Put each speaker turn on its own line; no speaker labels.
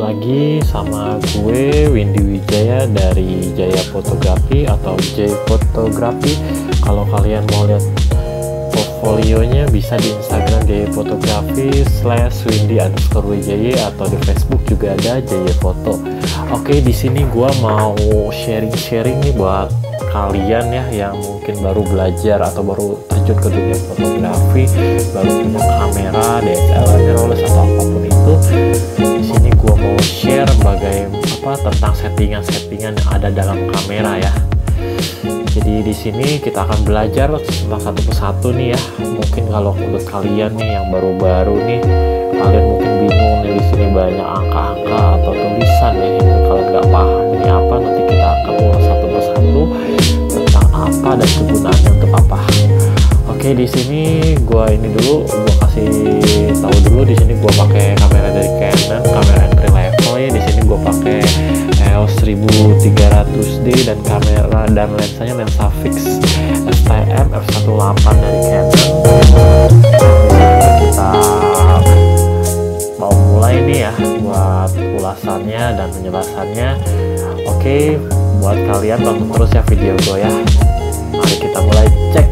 lagi sama gue Windy Wijaya dari Jaya Fotografi atau J Fotografi. Kalau kalian mau lihat portfolionya bisa di Instagram Jaya Fotografi slash Windy underscore Wijaya atau di Facebook juga ada Jaya Foto. Oke, di sini gue mau sharing-sharing nih buat kalian ya yang mungkin baru belajar atau baru terjun ke dunia fotografi, baru punya kamera, DSLR, mirrorless atau apa pun tentang settingan-settingan yang ada dalam kamera ya. Jadi di sini kita akan belajar tentang satu persatu nih ya. Mungkin kalau untuk kalian nih yang baru-baru nih, kalian mungkin bingung nih di sini banyak angka-angka atau tulisan ya kalian nggak paham ini apa. Nanti kita akan ulas satu persatu tentang apa dan kegunaannya untuk apa. Oke di sini gua ini dulu gua kasih tahu dulu di sini gua pakai 1300D dan kamera dan lensanya lensa fix STM f1.8 dari Canon. Kita mau mulai nih ya buat ulasannya dan penjelasannya. Oke, buat kalian tonton terus ya video gue ya. Mari kita mulai out.